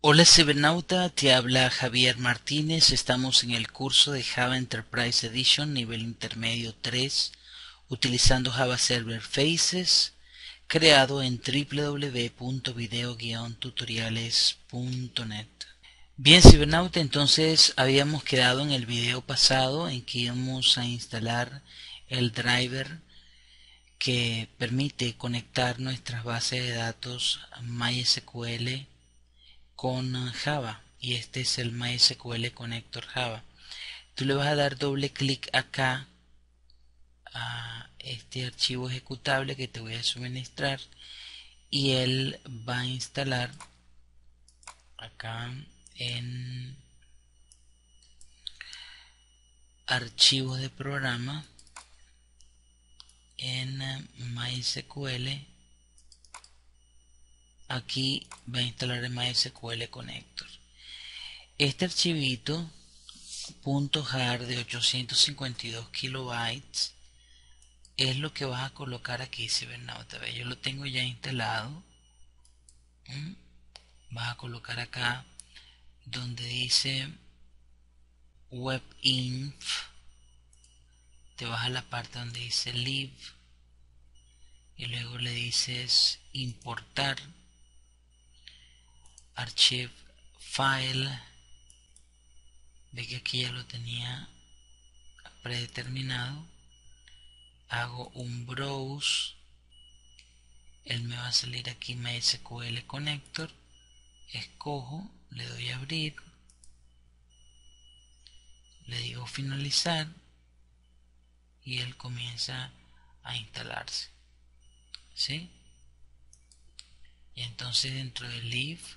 Hola cibernauta, te habla Javier Martínez. Estamos en el curso de Java Enterprise Edition nivel intermedio 3 utilizando Java Server Faces creado en www.video-tutoriales.net. Bien cibernauta, entonces habíamos quedado en el video pasado en que íbamos a instalar el driver que permite conectar nuestras bases de datos MySQL con Java y este es el MySQL Connector Java. Tú le vas a dar doble clic acá a este archivo ejecutable que te voy a suministrar y él va a instalar acá en archivos de programa en MySQL aquí va a instalar el MySQL Connector. Este archivito .jar de 852 kilobytes es lo que vas a colocar aquí cibernauta yo lo tengo ya instalado ¿Mm? vas a colocar acá donde dice webinf te vas a la parte donde dice live y luego le dices importar archive file. Ve que aquí ya lo tenía predeterminado. Hago un browse. Él me va a salir aquí MySQL connector. Escojo le doy a abrir. Le digo finalizar. Y él comienza a instalarse. ¿sí? y entonces dentro del if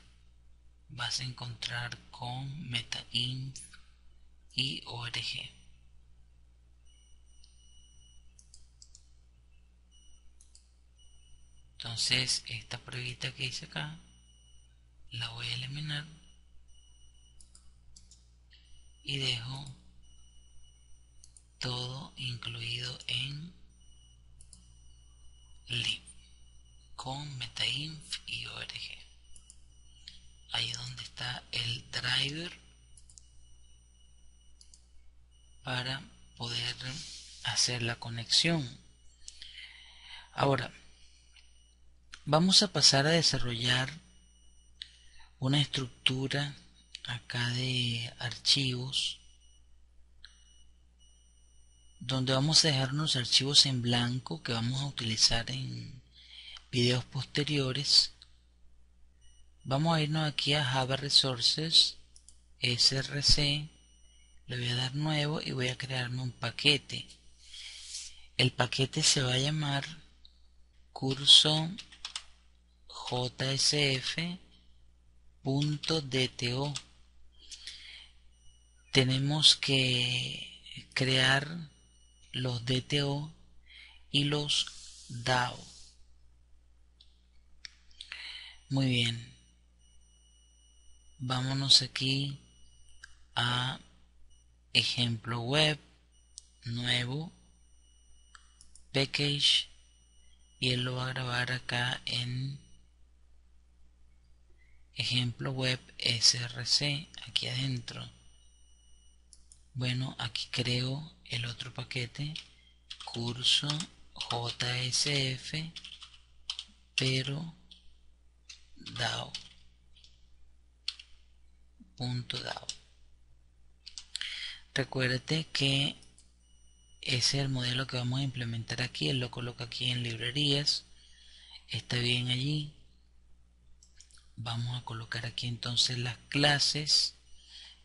vas a encontrar con metainf y org entonces esta pruebita que hice acá la voy a eliminar y dejo todo incluido en lib con metainf y org ahí donde está el driver para poder hacer la conexión. Ahora vamos a pasar a desarrollar una estructura acá de archivos donde vamos a dejar unos archivos en blanco que vamos a utilizar en videos posteriores vamos a irnos aquí a Java Resources src le voy a dar nuevo y voy a crearme un paquete. El paquete se va a llamar curso jsf.dto tenemos que crear los DTO y los DAO muy bien vámonos aquí a ejemplo web nuevo package y él lo va a grabar acá en ejemplo web src aquí adentro. Bueno aquí creo el otro paquete curso jsf pero dao .dao. Recuerde que ese es el modelo que vamos a implementar aquí. Él lo coloca aquí en librerías. Está bien allí. Vamos a colocar aquí entonces las clases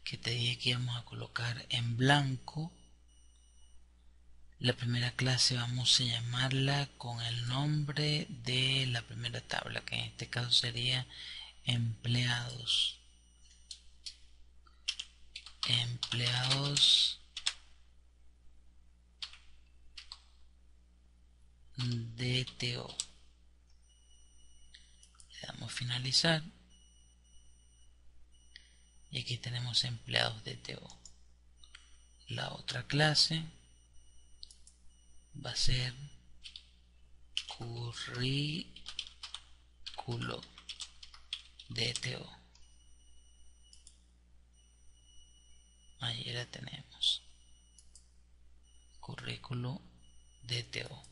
que te dije que íbamos a colocar en blanco. La primera clase vamos a llamarla con el nombre de la primera tabla, que en este caso sería empleados empleados DTO. Le damos finalizar. Y aquí tenemos empleados DTO. La otra clase va a ser currículo DTO. Tenemos currículo DTO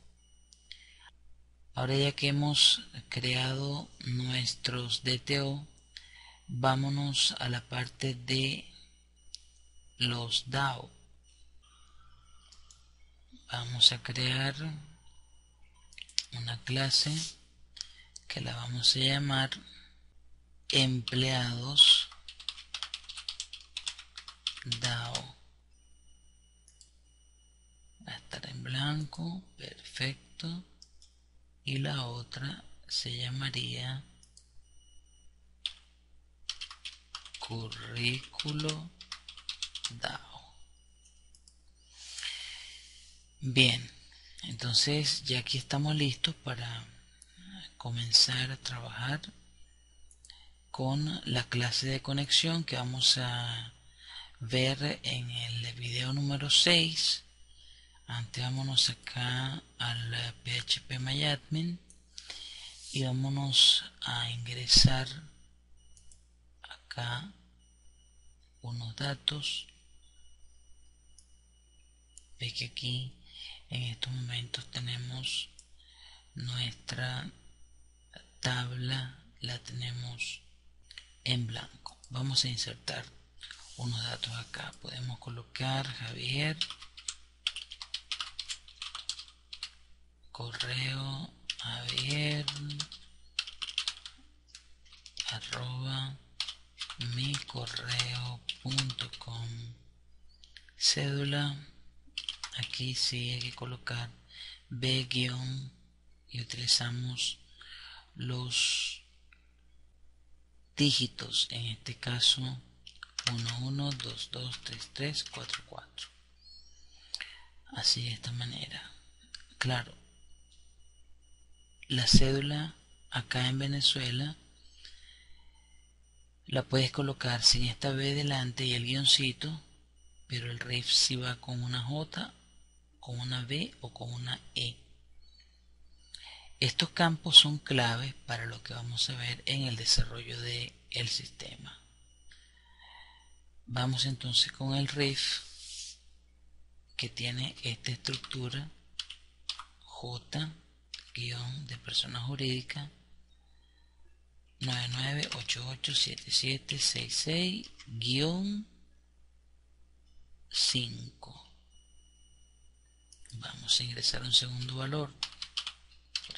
ahora ya que hemos creado nuestros DTO vámonos a la parte de los DAO vamos a crear una clase que la vamos a llamar empleados DAO. Va a estar en blanco perfecto. Y la otra se llamaría currículo DAO. Bien entonces ya aquí estamos listos para comenzar a trabajar con la clase de conexión que vamos a ver en el video número 6 antes vámonos acá al php myadmin y vámonos a ingresar acá unos datos. Ve que aquí en estos momentos tenemos nuestra tabla la tenemos en blanco. Vamos a insertar unos datos acá. Podemos colocar Javier correo Javier arroba mi correo.com cédula aquí sí hay que colocar b guion y utilizamos los dígitos en este caso 11223344 así de esta manera. Claro la cédula acá en Venezuela la puedes colocar sin esta B delante y el guioncito pero el RIF si va con una J con una B o con una E. Estos campos son claves para lo que vamos a ver en el desarrollo del el sistema. Vamos entonces con el RIF que tiene esta estructura J guion de persona jurídica 99887766 guion 5 vamos a ingresar un segundo valor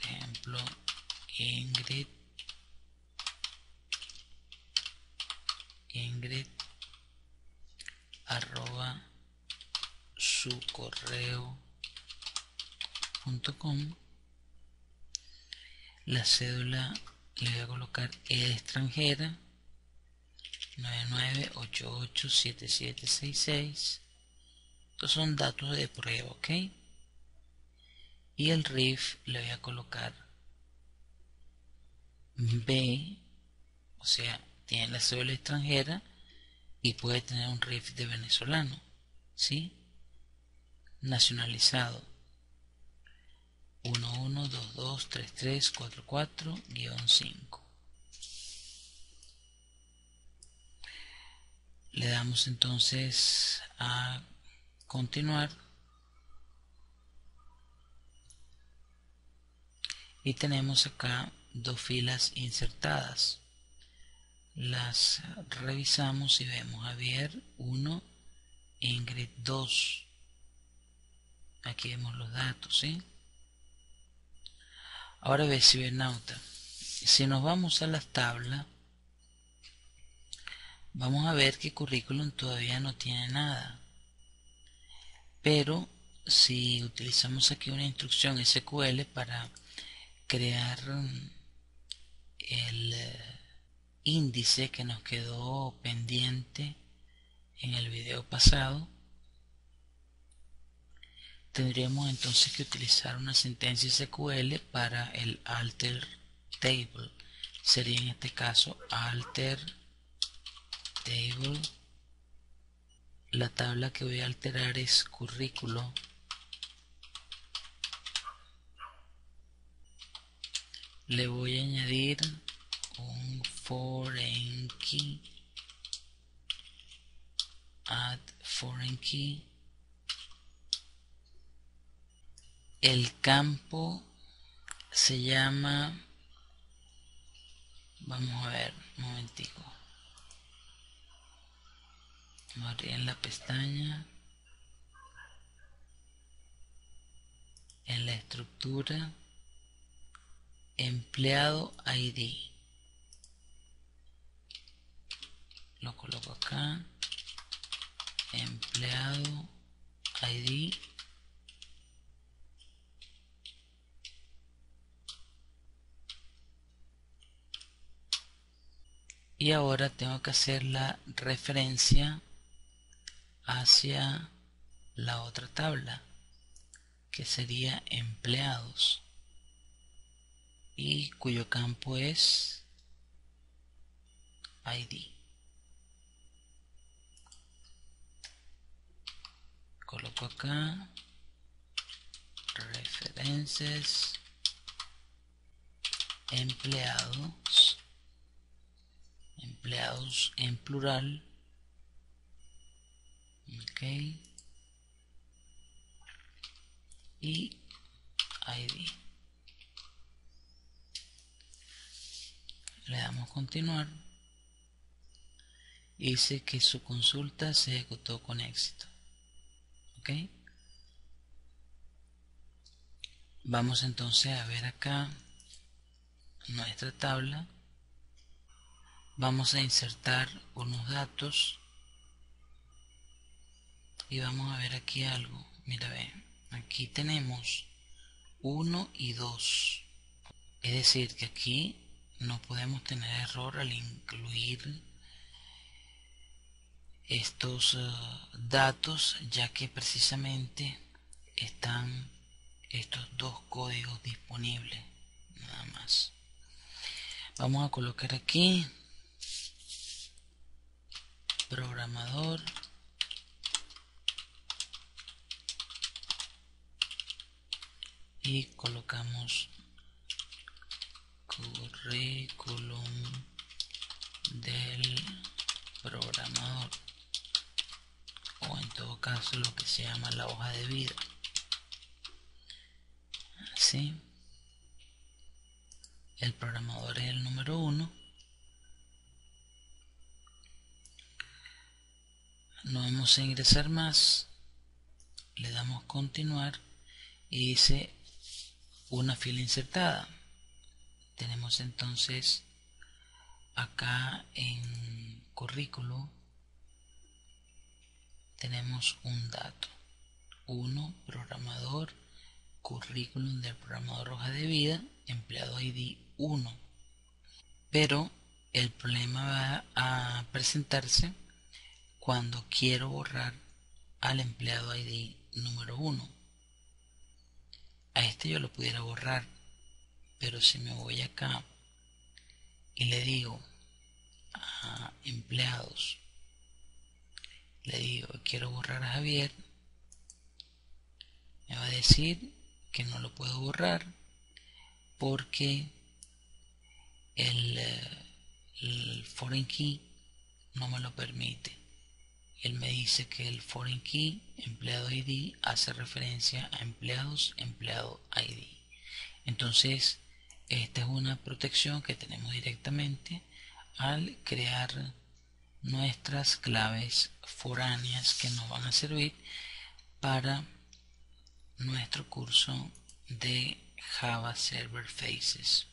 ejemplo ingrid ingrid arroba su correo com. La cédula le voy a colocar e extranjera 99887766 estos son datos de prueba ok y el RIF le voy a colocar B, o sea, tiene la cédula extranjera y puede tener un RIF de venezolano, ¿sí? Nacionalizado 11223344-5. Le damos entonces a continuar y tenemos acá dos filas insertadas las revisamos y vemos. Javier 1 Ingrid 2 aquí vemos los datos ¿sí? ahora ve cibernauta si nos vamos a las tablas vamos a ver que currículum todavía no tiene nada. Pero si utilizamos aquí una instrucción SQL para crear el eh, índice que nos quedó pendiente en el video pasado tendríamos entonces que utilizar una sentencia SQL para el alter table. Sería en este caso alter table. La tabla que voy a alterar es currículo. Le voy a añadir foreign key add foreign key el campo se llama vamos a ver un momentico. Abrir en la pestaña. En la estructura. Empleado ID lo coloco acá. Empleado ID y ahora tengo que hacer la referencia hacia la otra tabla que sería empleados y cuyo campo es ID coloco acá. Referencias. Empleados. Empleados en plural. Ok. Y id le damos continuar. Y dice que su consulta se ejecutó con éxito vamos entonces a ver acá nuestra tabla. Vamos a insertar unos datos y vamos a ver aquí algo. Mira ve aquí tenemos 1 y 2 es decir que aquí no podemos tener error al incluir estos eh, datos ya que precisamente están estos dos códigos disponibles nada más. Vamos a colocar aquí programador y colocamos currículum del programador caso lo que se llama la hoja de vida. Así. El programador es el número uno. No vamos a ingresar más. Le damos continuar y dice una fila insertada. Tenemos entonces acá en currículo tenemos un dato 1 programador currículum del programador hoja de vida empleado ID 1 pero el problema va a presentarse cuando quiero borrar al empleado ID número 1. A este yo lo pudiera borrar, pero si me voy acá y le digo a empleados, le digo quiero borrar a Javier, me va a decir que no lo puedo borrar porque el, eh, el foreign key no me lo permite él me dice que el foreign key empleado ID hace referencia a empleados empleado ID. Entonces, esta es una protección que tenemos directamente al crear nuestras claves foráneas que nos van a servir para nuestro curso de Java Server Faces.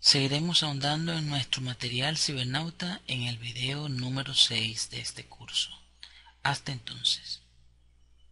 Seguiremos ahondando en nuestro material cibernauta en el video número 6 de este curso. Hasta entonces.